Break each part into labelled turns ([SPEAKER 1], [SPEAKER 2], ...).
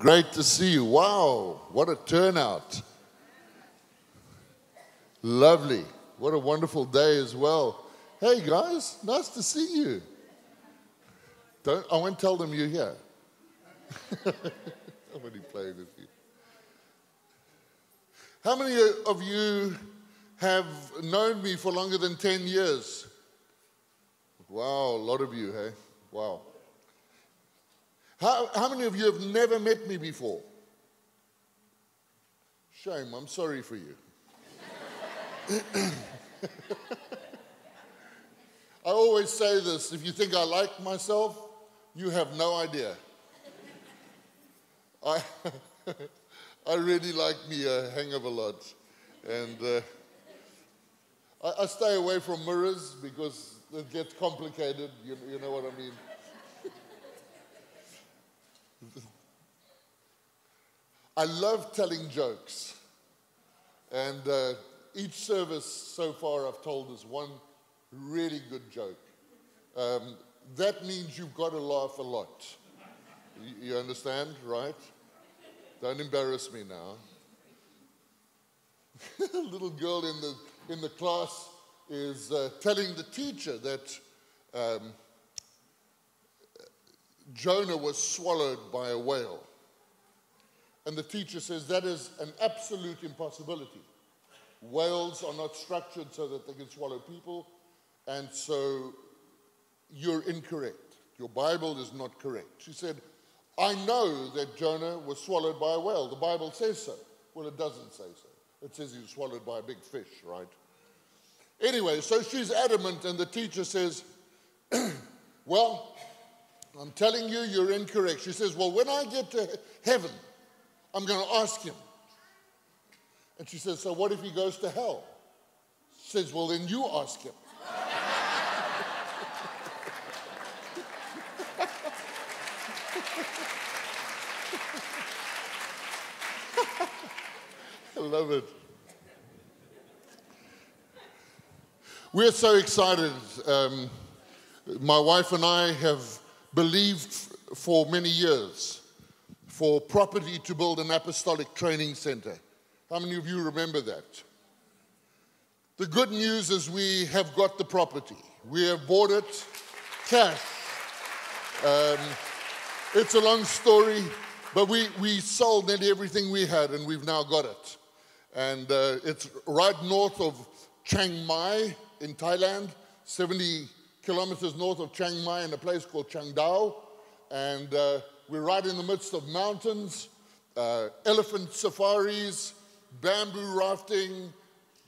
[SPEAKER 1] Great to see you. Wow, what a turnout. Lovely. What a wonderful day as well. Hey guys, nice to see you. Don't, I won't tell them you're here. I'm only playing with you. How many of you have known me for longer than 10 years? Wow, a lot of you, hey? Wow. How, how many of you have never met me before? Shame, I'm sorry for you. I always say this if you think I like myself, you have no idea. I, I really like me a hang of a lot. And uh, I, I, stay away from mirrors because it gets complicated. You, you know what I mean? I love telling jokes. And uh, each service so far I've told is one really good joke. Um, that means you've got to laugh a lot. You, understand, right? Don't embarrass me now. a little girl in the, in the class is uh, telling the teacher that um, Jonah was swallowed by a whale. And the teacher says that is an absolute impossibility. Whales are not structured so that they can swallow people, and so you're incorrect. Your Bible is not correct. She said, I know that Jonah was swallowed by a whale. The Bible says so. Well, it doesn't say so. It says he was swallowed by a big fish, right? Anyway, so she's adamant, and the teacher says, Well, I'm telling you, you're incorrect. She says, Well, when I get to heaven, I'm going to ask him. And she says, So what if he goes to hell? She says, Well, then you ask him. I love it. We're so excited. Um, my wife and I have believed for many years for property to build an apostolic training center. How many of you remember that? The good news is we have got the property. We have bought it cash. Um, it's a long story, but we, we sold nearly everything we had and we've now got it. And uh, it's right north of Chiang Mai in Thailand, 70 kilometers north of Chiang Mai in a place called Chiang Dao. And uh, we're right in the midst of mountains, uh, elephant safaris, bamboo rafting,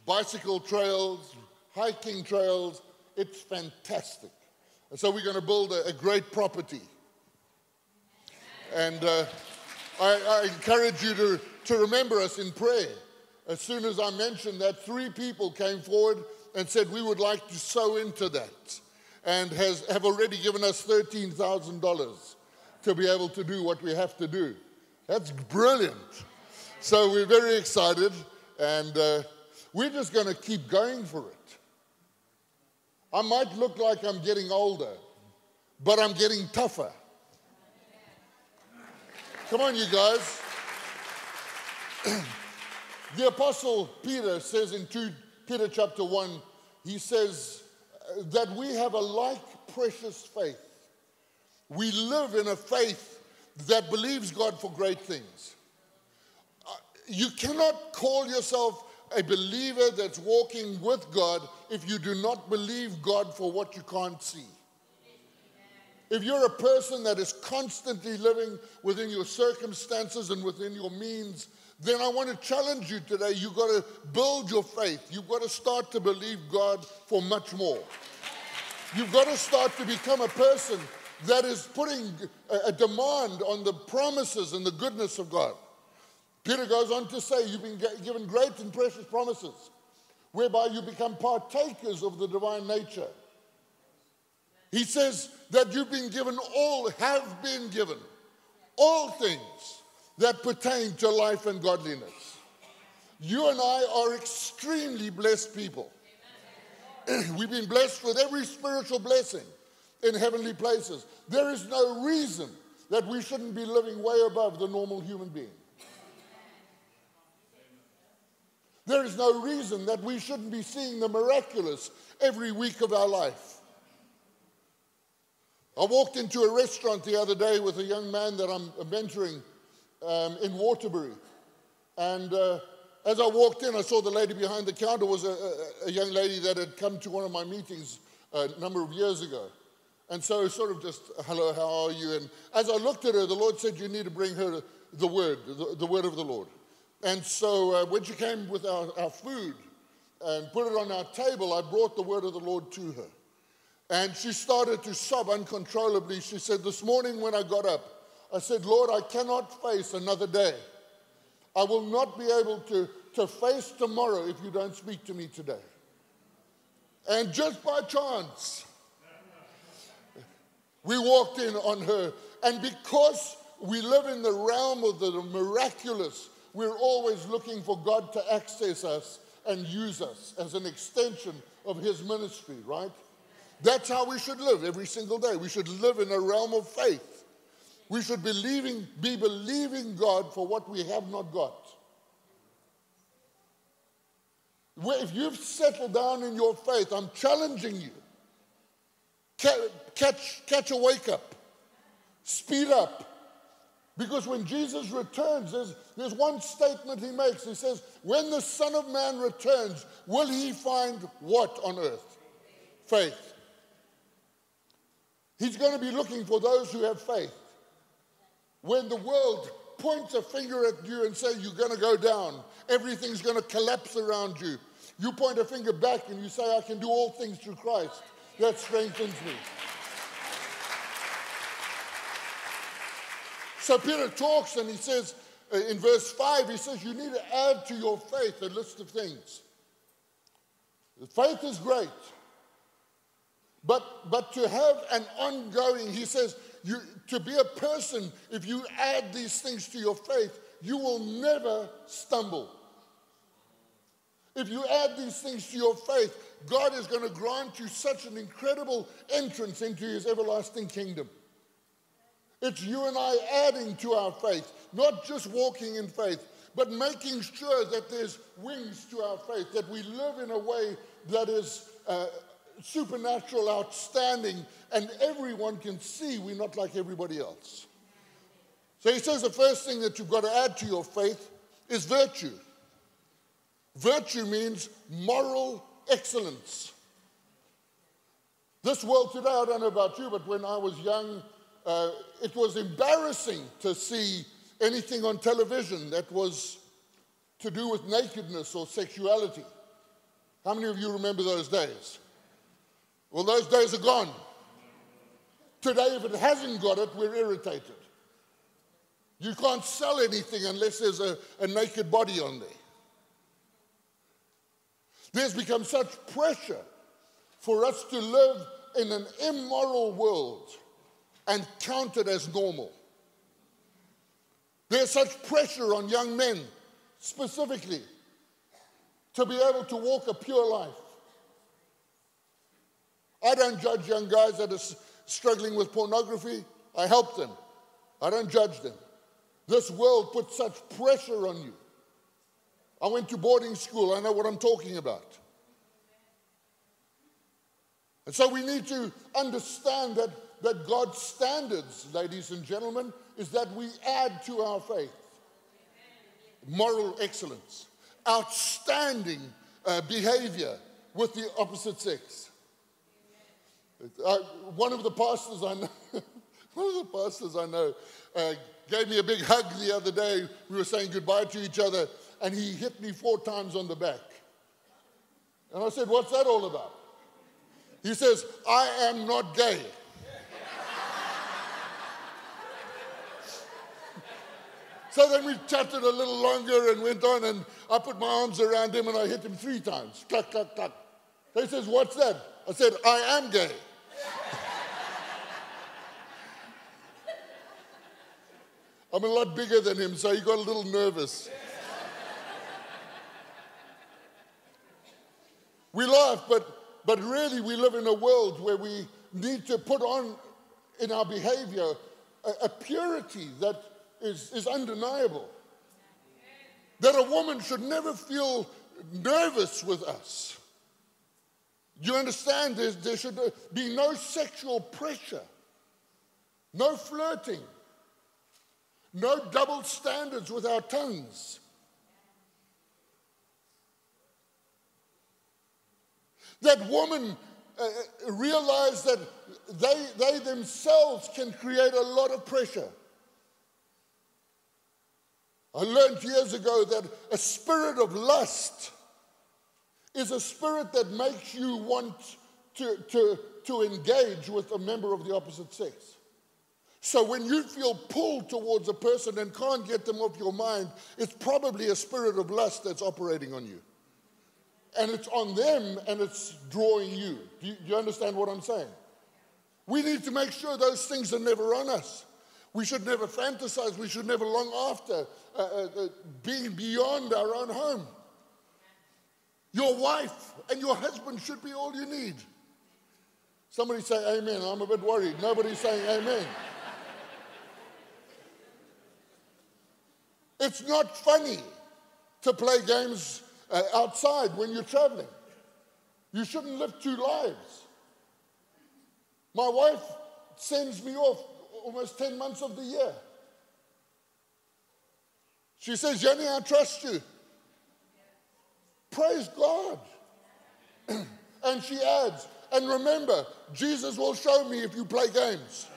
[SPEAKER 1] bicycle trails, hiking trails. It's fantastic. And so we're going to build a, a great property. And uh, I, I, encourage you to, to remember us in prayer. As soon as I mentioned that, three people came forward and said, We would like to sow into that, and has, have already given us $13,000 to be able to do what we have to do. That's brilliant. So we're very excited, and uh, we're just going to keep going for it. I might look like I'm getting older, but I'm getting tougher. Come on, you guys. the Apostle Peter says in 2 Peter chapter 1, he says uh, that we have a like precious faith. We live in a faith that believes God for great things uh, you cannot call yourself a believer that's walking with God if you do not believe God for what you can't see. If you're a person that is constantly living within your circumstances and within your means, then I want to challenge you today. You've got to build your faith. You've got to start to believe God for much more. You've got to start to become a person that is putting a, demand on the promises and the goodness of God. Peter goes on to say, You've been given great and precious promises, whereby you become partakers of the divine nature. He says that you've been given all, have been given all things that pertain to life and godliness. You and I are extremely blessed people. We've been blessed with every spiritual blessing in heavenly places. There is no reason that we shouldn't be living way above the normal human being. There is no reason that we shouldn't be seeing the miraculous every week of our life. I walked into a restaurant the other day with a young man that I'm mentoring um, in Waterbury. And uh, as I walked in, I saw the lady behind the counter was a, a, a young lady that had come to one of my meetings a number of years ago. And so, sort of just, hello, how are you? And as I looked at her, the Lord said, You need to bring her the word, the, the word of the Lord. And so, uh, when she came with our, our food and put it on our table, I brought the word of the Lord to her. And she started to sob uncontrollably. She said, This morning when I got up, I said, Lord, I cannot face another day. I will not be able to, to face tomorrow if you don't speak to me today. And just by chance, we walked in on her. And because we live in the realm of the miraculous, we're always looking for God to access us and use us as an extension of His ministry, right? That's how we should live every single day. We should live in a realm of faith. We should believing, be believing God for what we have not got. If you've settled down in your faith, I'm challenging you. Catch, catch a wake up. Speed up. Because when Jesus returns, there's, there's one statement he makes. He says, When the Son of Man returns, will he find what on earth? Faith. He's going to be looking for those who have faith. When the world points a finger at you and say you're going to go down, everything's going to collapse around you. You point a finger back and you say, I can do all things through Christ. That strengthens me. So Peter talks and he says, uh, in verse 5, he says, You need to add to your faith a list of things. Faith is great. But, but to have an ongoing, he says, you, to be a person, if you add these things to your faith, you will never stumble. If you add these things to your faith, God is going to grant you such an incredible entrance into his everlasting kingdom. It's you and I adding to our faith, not just walking in faith, but making sure that there's wings to our faith, that we live in a way that is uh, supernatural, outstanding, and everyone can see we're not like everybody else. So he says the first thing that you've got to add to your faith is virtue. Virtue means moral excellence. This world today, I don't know about you, but when I was young, uh, it was embarrassing to see anything on television that was to do with nakedness or sexuality. How many of you remember those days? Well, those days are gone. Today, if it hasn't got it, we're irritated. You can't sell anything unless there's a, a naked body on there. There's become such pressure for us to live in an immoral world and count it as normal. There's such pressure on young men, specifically, to be able to walk a pure life. I don't judge young guys that are struggling with pornography. I help them. I don't judge them. This world puts such pressure on you. I went to boarding school. I know what I'm talking about. And so we need to understand that, that God's standards, ladies and gentlemen, is that we add to our faith moral excellence, outstanding uh, behavior with the opposite sex. Uh, one of the pastors I know, one of the pastors I know, uh, gave me a big hug the other day. We were saying goodbye to each other, and he hit me four times on the back. And I said, "What's that all about?" He says, "I am not gay." So then we chatted a little longer and went on, and I put my arms around him and I hit him three times. Clack, clack, clack. he says, What's that? I said, I am gay. I'm a lot bigger than him, so he got a little nervous. We laugh, but, but really we live in a world where we need to put on in our behavior a, a purity that is, is undeniable. That a woman should never feel nervous with us. You understand? There's, there should be no sexual pressure, no flirting, no double standards with our tongues. That woman uh, uh, realize that they, they themselves can create a lot of pressure. I learned years ago that a spirit of lust is a spirit that makes you want to, to, to engage with a member of the opposite sex. So when you feel pulled towards a person and can't get them off your mind, it's probably a spirit of lust that's operating on you and it's on them and it's drawing you. Do, you. do you understand what I'm saying? We need to make sure those things are never on us. We should never fantasize. We should never long after uh, uh, uh, being beyond our own home. Your wife and your husband should be all you need. Somebody say amen. I'm a bit worried. Nobody's saying amen. it's not funny to play games uh, outside when you're traveling. You shouldn't live two lives. My wife sends me off almost 10 months of the year. She says, Jenny, I trust you. Praise God. and she adds, and remember, Jesus will show me if you play games.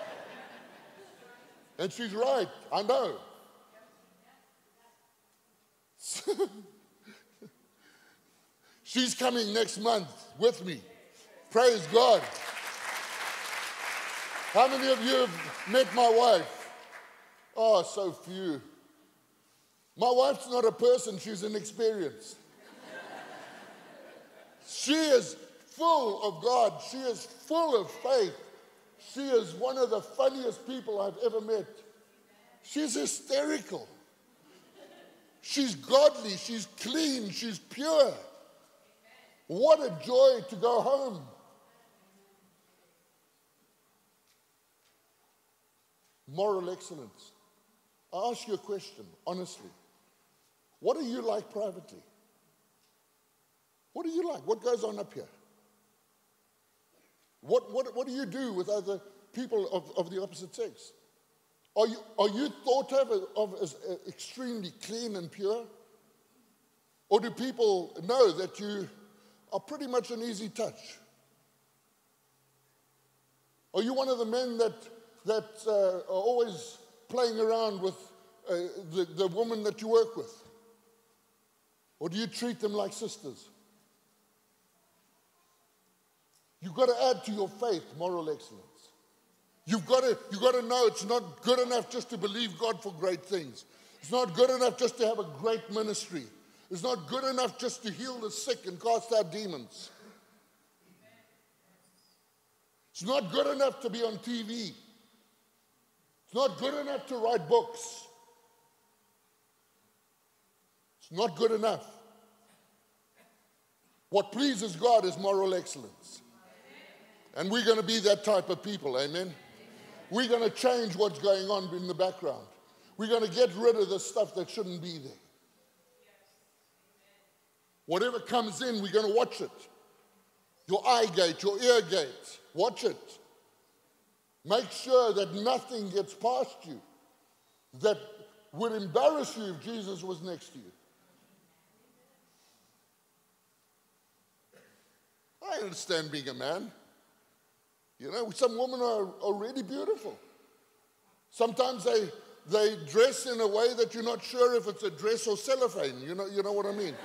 [SPEAKER 1] and she's right, I know. She's coming next month with me. Praise God. How many of you have met my wife? Oh, so few. My wife's not a person, she's an experience. she is full of God, she is full of faith. She is one of the funniest people I've ever met. She's hysterical. She's godly, she's clean, she's pure. What a joy to go home. Moral excellence. I ask you a question, honestly. What are you like privately? What are you like? What goes on up here? What, what, what do you do with other people of, of the opposite sex? Are you, are you thought of, of as uh, extremely clean and pure? Or do people know that you are pretty much an easy touch? Are you one of the men that, that uh, are always playing around with uh, the, the woman that you work with? Or do you treat them like sisters? You've got to add to your faith moral excellence. You've got to, you've got to know it's not good enough just to believe God for great things. It's not good enough just to have a great ministry. It's not good enough just to heal the sick and cast out demons. It's not good enough to be on TV. It's not good enough to write books. It's not good enough. What pleases God is moral excellence. And we're going to be that type of people, amen? We're going to change what's going on in the background. We're going to get rid of the stuff that shouldn't be there. Whatever comes in, we're going to watch it. Your eye gate, your ear gate, watch it. Make sure that nothing gets past you that would embarrass you if Jesus was next to you. I understand being a man. You know, some women are already beautiful. Sometimes they, they dress in a way that you're not sure if it's a dress or cellophane. You know, you know what I mean?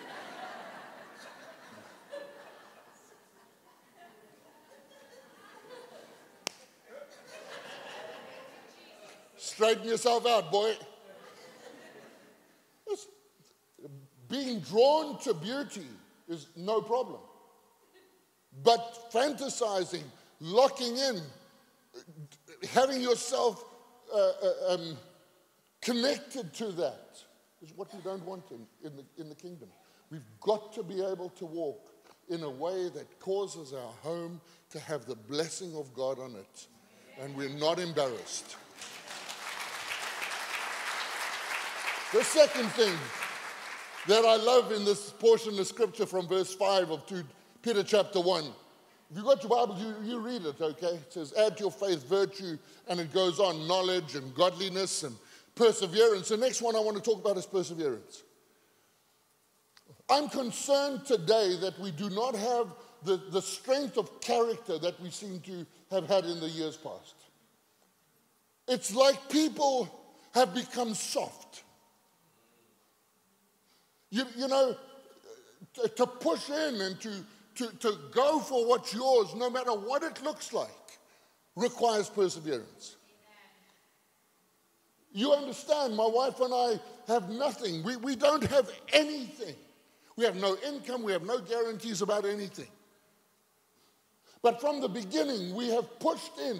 [SPEAKER 1] Straighten yourself out, boy. being drawn to beauty is no problem. But fantasizing locking in, having yourself uh, uh, um, connected to that is what we don't want in, in, the, in the kingdom. We've got to be able to walk in a way that causes our home to have the blessing of God on it. and we're not embarrassed. The second thing that I love in this portion of scripture from verse 5 of 2 Peter chapter 1. If you've got your Bible, you, you read it, okay? It says, add to your faith virtue, and it goes on knowledge and godliness and perseverance. The next one I want to talk about is perseverance. I'm concerned today that we do not have the, the strength of character that we seem to have had in the years past. It's like people have become soft. You, you know, to, to push in and to, to, to go for what's yours, no matter what it looks like, requires perseverance. You understand, my wife and I have nothing. We, we don't have anything. We have no income, we have no guarantees about anything. But from the beginning, we have pushed in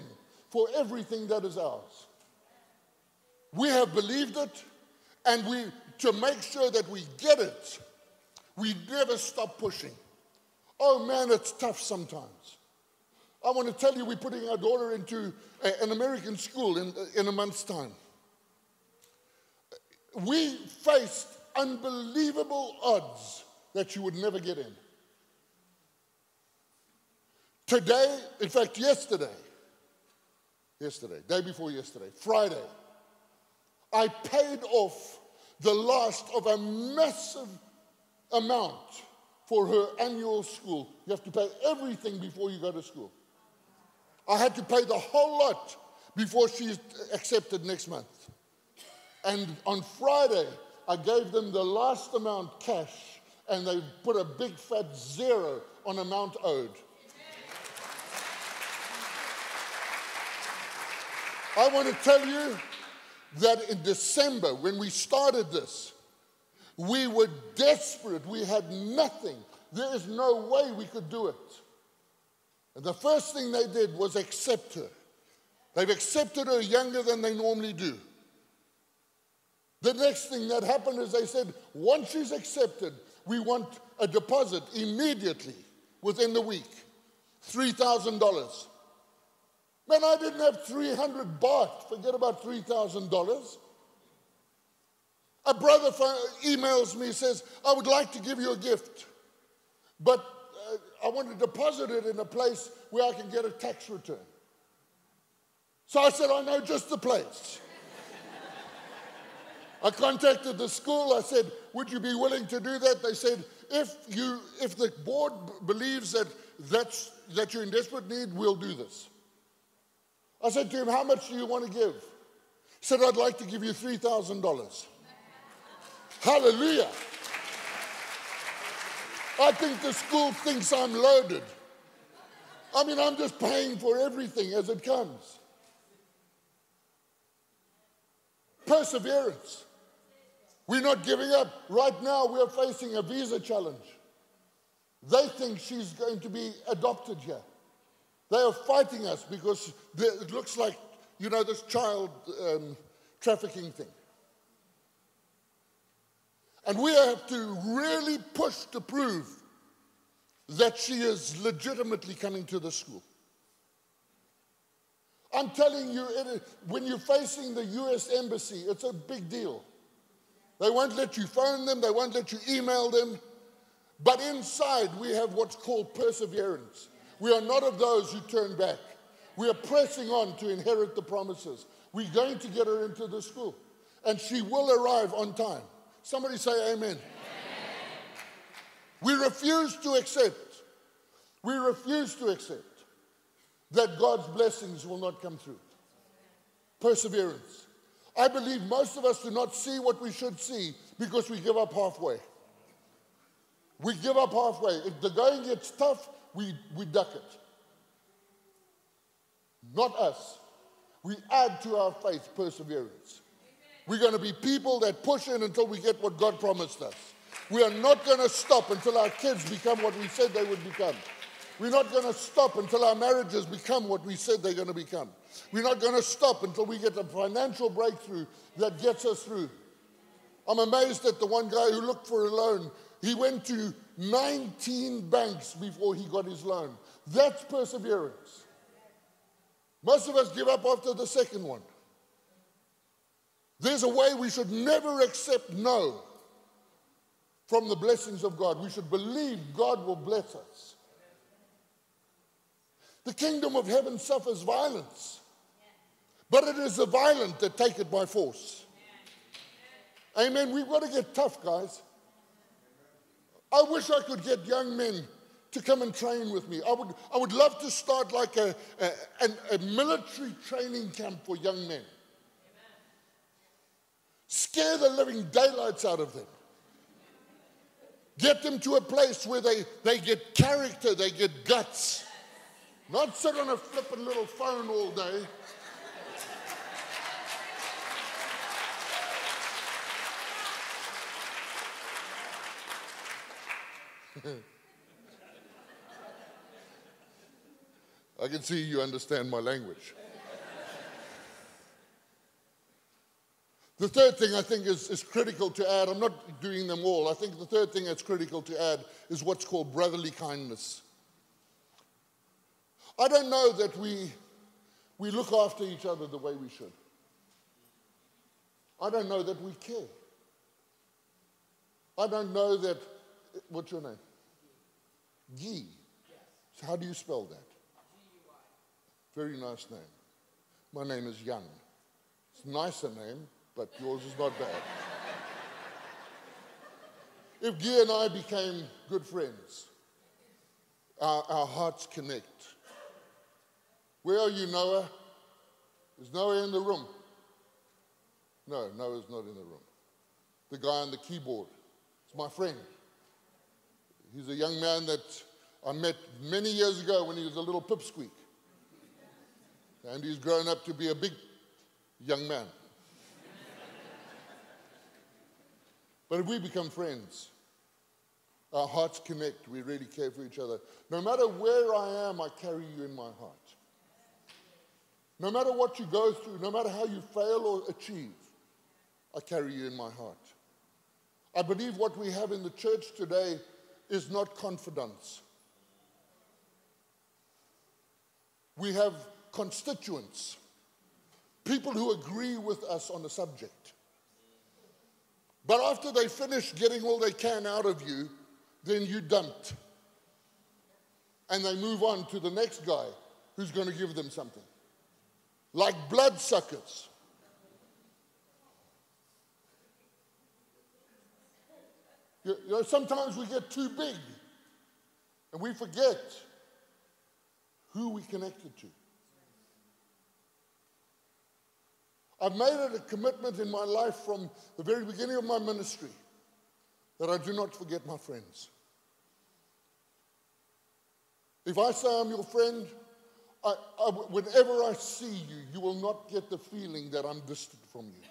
[SPEAKER 1] for everything that is ours. We have believed it, and we, to make sure that we get it, we never stop pushing. Oh man, it's tough sometimes. I want to tell you, we're putting our daughter into a, an American school in, in a month's time. We faced unbelievable odds that you would never get in. Today, in fact, yesterday, yesterday, day before yesterday, Friday, I paid off the last of a massive amount for her annual school. You have to pay everything before you go to school. I had to pay the whole lot before she accepted next month. And on Friday, I gave them the last amount cash and they put a big fat zero on amount owed. I want to tell you that in December, when we started this, we were desperate. We had nothing. There is no way we could do it. And the first thing they did was accept her. They've accepted her younger than they normally do. The next thing that happened is they said, once she's accepted, we want a deposit immediately within the week $3,000. Man, I didn't have 300 baht. Forget about $3,000. A brother emails me, says, I would like to give you a gift, but uh, I want to deposit it in a place where I can get a tax return. So I said, I know just the place. I contacted the school. I said, Would you be willing to do that? They said, If, you, if the board believes that, that's, that you're in desperate need, we'll do this. I said to him, How much do you want to give? He said, I'd like to give you $3,000. Hallelujah. I think the school thinks I'm loaded. I mean, I'm just paying for everything as it comes. Perseverance. We're not giving up. Right now, we're facing a visa challenge. They think she's going to be adopted here. They are fighting us because it looks like, you know, this child um, trafficking thing. And we have to really push to prove that she is legitimately coming to the school. I'm telling you, when you're facing the US Embassy, it's a big deal. They won't let you phone them, they won't let you email them. But inside, we have what's called perseverance. We are not of those who turn back. We are pressing on to inherit the promises. We're going to get her into the school, and she will arrive on time. Somebody say amen. amen. We refuse to accept, we refuse to accept that God's blessings will not come through. Perseverance. I believe most of us do not see what we should see because we give up halfway. We give up halfway. If the going gets tough, we, we duck it. Not us. We add to our faith perseverance. We're going to be people that push in until we get what God promised us. We are not going to stop until our kids become what we said they would become. We're not going to stop until our marriages become what we said they're going to become. We're not going to stop until we get a financial breakthrough that gets us through. I'm amazed at the one guy who looked for a loan. He went to 19 banks before he got his loan. That's perseverance. Most of us give up after the second one. There's a way we should never accept no from the blessings of God. We should believe God will bless us. The kingdom of heaven suffers violence, but it is the violent that take it by force. Amen. We've got to get tough, guys. I wish I could get young men to come and train with me. I would, I would love to start like a, a, a military training camp for young men. Scare the living daylights out of them. Get them to a place where they, they get character, they get guts. Not sit on a flippin' little phone all day. I can see you understand my language. The third thing I think is, is critical to add, I'm not doing them all. I think the third thing that's critical to add is what's called brotherly kindness. I don't know that we, we look after each other the way we should. I don't know that we care. I don't know that, what's your name? Guy. So how do you spell that? Very nice name. My name is Jan. It's a nicer name, but yours is not bad. if Guy and I became good friends, our, our hearts connect. Where are you, Noah? Is Noah in the room? No, Noah's not in the room. The guy on the keyboard is my friend. He's a young man that I met many years ago when he was a little pipsqueak. And he's grown up to be a big young man. But if we become friends, our hearts connect, we really care for each other. No matter where I am, I carry you in my heart. No matter what you go through, no matter how you fail or achieve, I carry you in my heart. I believe what we have in the church today is not confidence. We have constituents, people who agree with us on the subject. But after they finish getting all they can out of you, then you dumped. And they move on to the next guy who's going to give them something. Like bloodsuckers. You know, sometimes we get too big and we forget who we connected to. I've made it a commitment in my life from the very beginning of my ministry that I do not forget my friends. If I say I'm your friend, I, I, whenever I see you, you will not get the feeling that I'm distant from you.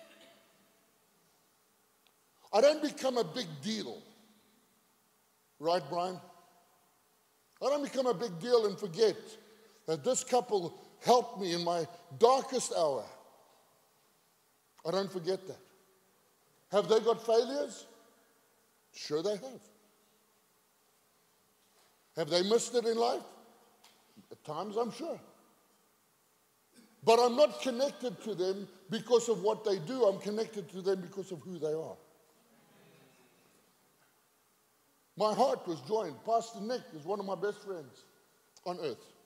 [SPEAKER 1] I don't become a big deal. Right, Brian? I don't become a big deal and forget that this couple helped me in my darkest hour. I don't forget that. Have they got failures? Sure, they have. Have they missed it in life? At times, I'm sure. But I'm not connected to them because of what they do, I'm connected to them because of who they are. My heart was joined. Pastor Nick is one of my best friends on earth.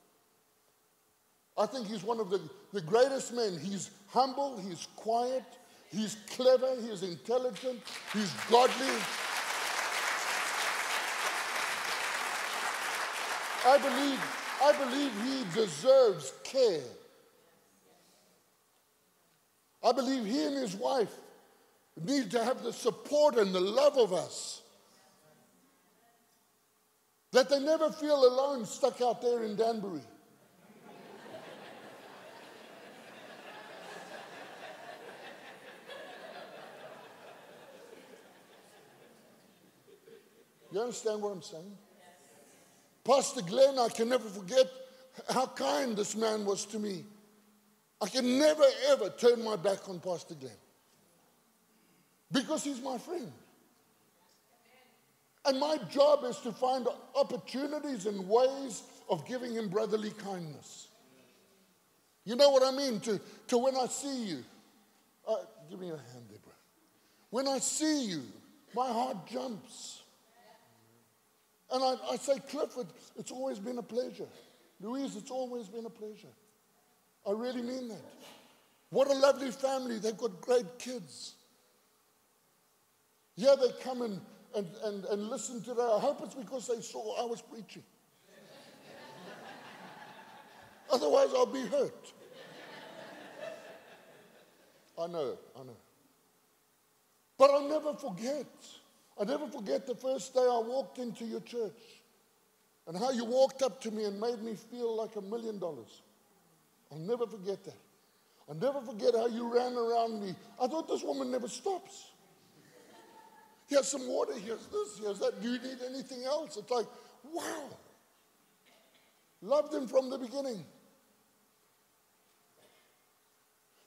[SPEAKER 1] I think he's one of the, the greatest men. He's humble, he's quiet, he's clever, he's intelligent, he's godly. I believe, I believe he deserves care. I believe he and his wife need to have the support and the love of us. That they never feel alone stuck out there in Danbury. You understand what I'm saying? Pastor Glenn, I can never forget how kind this man was to me. I can never ever turn my back on Pastor Glenn because he's my friend. And my job is to find opportunities and ways of giving him brotherly kindness. You know what I mean? To, to when I see you. Uh, give me a hand, Deborah. When I see you, my heart jumps. And I, I say, Clifford, it's always been a pleasure. Louise, it's always been a pleasure. I really mean that. What a lovely family. They've got great kids. Yeah, they come and, and, and, and listen to that. I hope it's because they saw I was preaching. Otherwise, I'll be hurt. I know, I know. But I'll never forget. I'll never forget the first day I walked into your church and how you walked up to me and made me feel like a million dollars. I'll never forget that. I'll never forget how you ran around me. I thought this woman never stops. Here's some water, here's this, here's that. Do you need anything else? It's like, wow. Loved him from the beginning.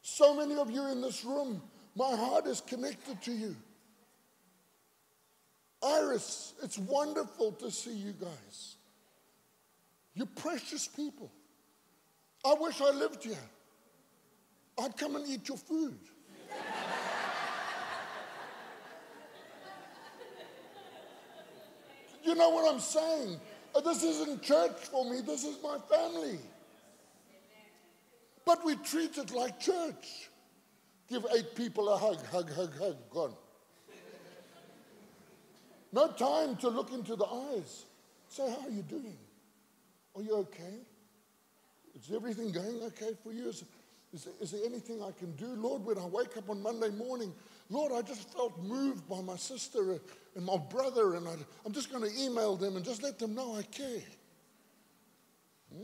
[SPEAKER 1] So many of you in this room, my heart is connected to you. Iris, it's wonderful to see you guys. You're precious people. I wish I lived here. I'd come and eat your food. you know what I'm saying? Uh, this isn't church for me, this is my family. But we treat it like church. Give eight people a hug, hug, hug, hug, gone. No time to look into the eyes. Say, how are you doing? Are you okay? Is everything going okay for you? Is, is, there, anything I can do? Lord, when I wake up on Monday morning, Lord, I just felt moved by my sister and my brother, and I, am just going to email them and just let them know I care. Hmm?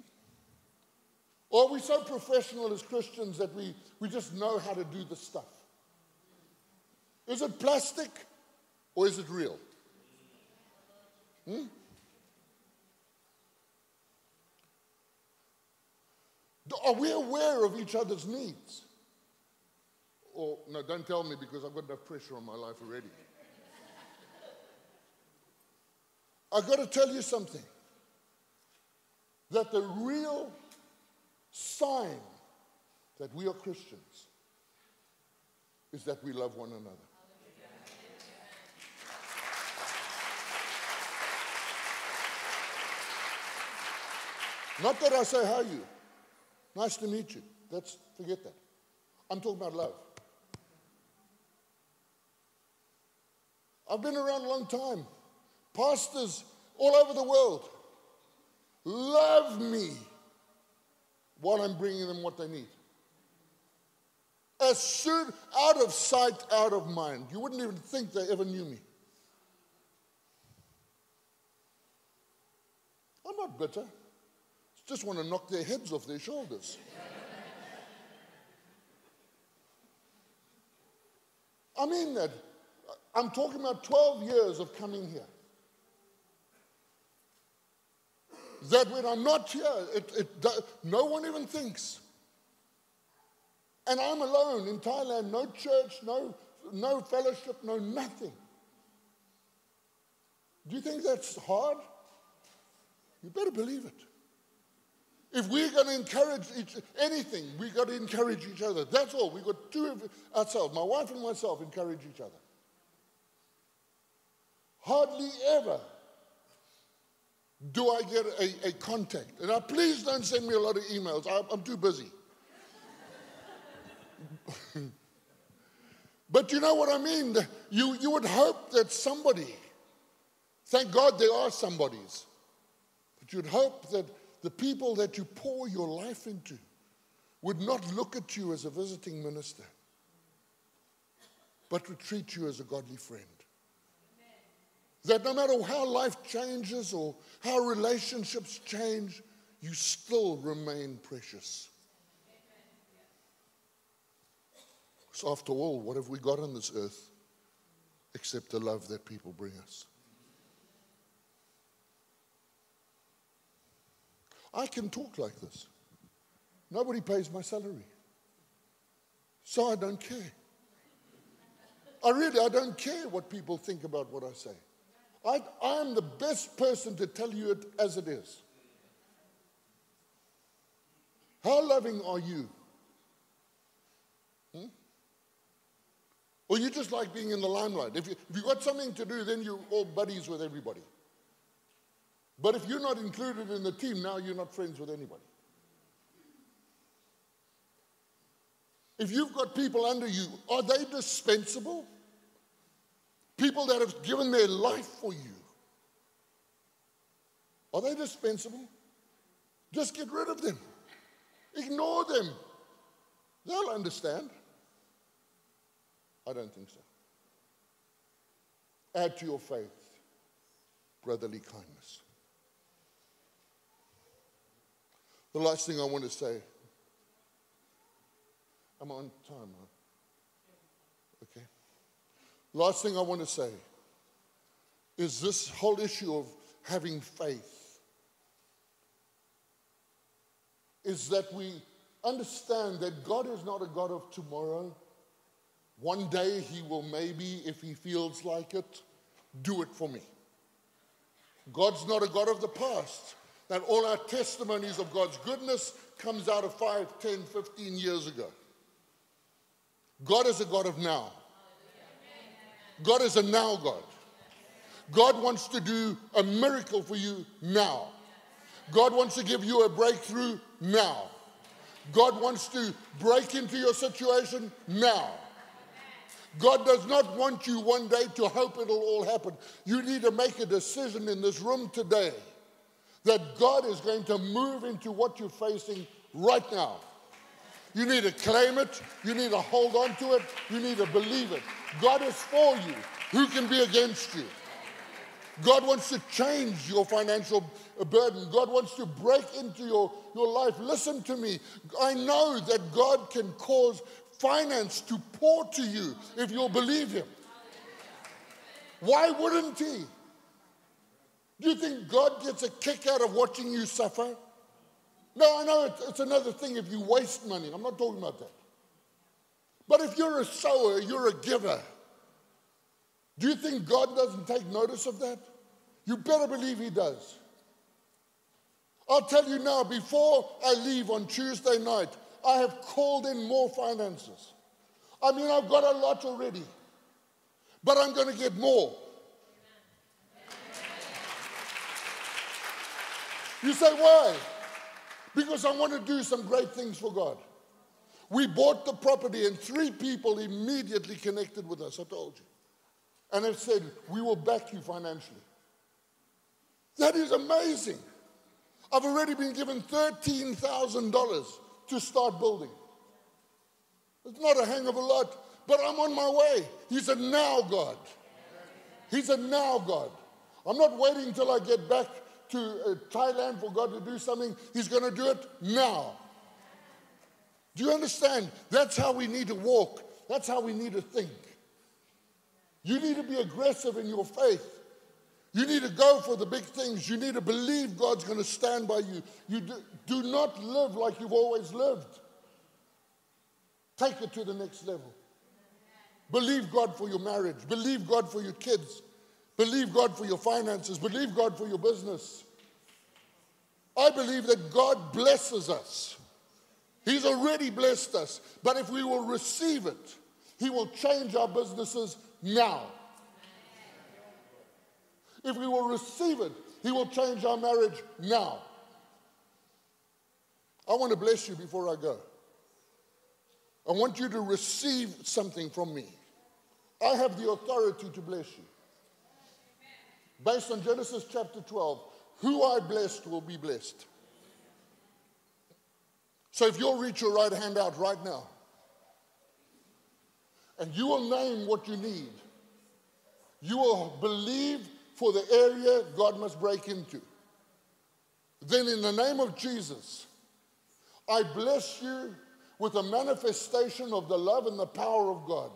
[SPEAKER 1] Or are we so professional as Christians that we, we just know how to do the stuff? Is it plastic or is it real? Hmm? Are we aware of each other's needs? Or, no, don't tell me because I've got enough pressure on my life already. I've got to tell you something that the real sign that we are Christians is that we love one another. Not that I say, how are you? Nice to meet you. Let's forget that. I'm talking about love. I've been around a long time. Pastors all over the world love me while I'm bringing them what they need. As soon, out of sight, out of mind. You wouldn't even think they ever knew me. I'm not bitter. Just want to knock their heads off their shoulders. I mean that. I'm talking about 12 years of coming here. That when I'm not here, it, it, no one even thinks. And I'm alone in Thailand, no church, no, no fellowship, no nothing. Do you think that's hard? You better believe it. If we're going to encourage each, anything, we've got to encourage each other. That's all. We've got two of ourselves, my wife and myself, encourage each other. Hardly ever do I get a, a contact. And please don't send me a lot of emails. I, I'm too busy. but you know what I mean? You, you would hope that somebody, thank God there are somebodies, but you'd hope that the people that you pour your life into would not look at you as a visiting minister, but would treat you as a godly friend. That no matter how life changes or how relationships change, you still remain precious. So, after all, what have we got on this earth except the love that people bring us? I can talk like this. Nobody pays my salary. So I don't care. I really, I don't care what people think about what I say. I, I'm the best person to tell you it as it is. How loving are you? Hmm? Or you just like being in the limelight? If, you, if you've got something to do, then you're all buddies with everybody. But if you're not included in the team, now you're not friends with anybody. If you've got people under you, are they dispensable? People that have given their life for you. Are they dispensable? Just get rid of them. Ignore them. They'll understand. I don't think so. Add to your faith brotherly kindness. The last thing I want to say. I'm on time, huh? Okay. Last thing I want to say is this whole issue of having faith is that we understand that God is not a God of tomorrow. One day He will maybe, if He feels like it, do it for me. God's not a God of the past that all our testimonies of God's goodness comes out of 5, 10, 15 years ago. God is a God of now. God is a now God. God wants to do a miracle for you now. God wants to give you a breakthrough now. God wants to break into your situation now. God does not want you one day to hope it'll all happen. You need to make a decision in this room today that God is going to move into what you're facing right now. You need to claim it. You need to hold on to it. You need to believe it. God is for you. Who can be against you? God wants to change your financial burden. God wants to break into your, your life. Listen to me. I know that God can cause finance to pour to you if you'll believe Him. Why wouldn't He? Do you think God gets a kick out of watching you suffer? No, I know it's, another thing if you waste money. I'm not talking about that. But if you're a sower, you're a giver. Do you think God doesn't take notice of that? You better believe He does. I'll tell you now, before I leave on Tuesday night, I have called in more finances. I mean, I've got a lot already, but I'm going to get more. You say, why? Because I want to do some great things for God. We bought the property, and three people immediately connected with us, I told you. And have said, We will back you financially. That is amazing. I've already been given $13,000 to start building. It's not a hang of a lot, but I'm on my way. He's a now God. He's a now God. I'm not waiting until I get back to uh, Thailand for God to do something, He's going to do it now. Do you understand? That's how we need to walk. That's how we need to think. You need to be aggressive in your faith. You need to go for the big things. You need to believe God's going to stand by you. You do, do not live like you've always lived. Take it to the next level. Believe God for your marriage. Believe God for your kids. Believe God for your finances. Believe God for your business. I believe that God blesses us. He's already blessed us. But if we will receive it, He will change our businesses now. If we will receive it, He will change our marriage now. I want to bless you before I go. I want you to receive something from me. I have the authority to bless you based on Genesis chapter 12. Who I blessed will be blessed. So if you'll reach your right hand out right now, and you will name what you need, you will believe for the area God must break into. Then, in the name of Jesus, I bless you with a manifestation of the love and the power of God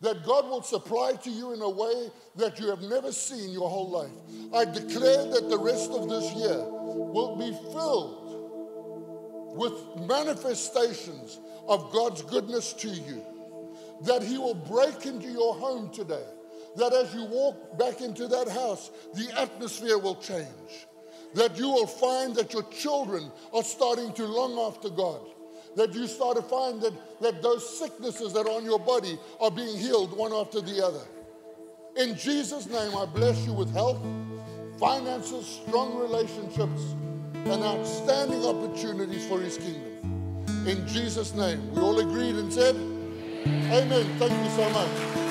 [SPEAKER 1] that God will supply to you in a way that you have never seen your whole life. I declare that the rest of this year will be filled with manifestations of God's goodness to you. That He will break into your home today. That as you walk back into that house, the atmosphere will change. that you will find that your children are starting to long after God. That you start to find that, that those sicknesses that are on your body are being healed one after the other. In Jesus' name, I bless you with health, finances, strong relationships, and outstanding opportunities for His kingdom. In Jesus' name, we all agreed and said, Amen. Thank you so much.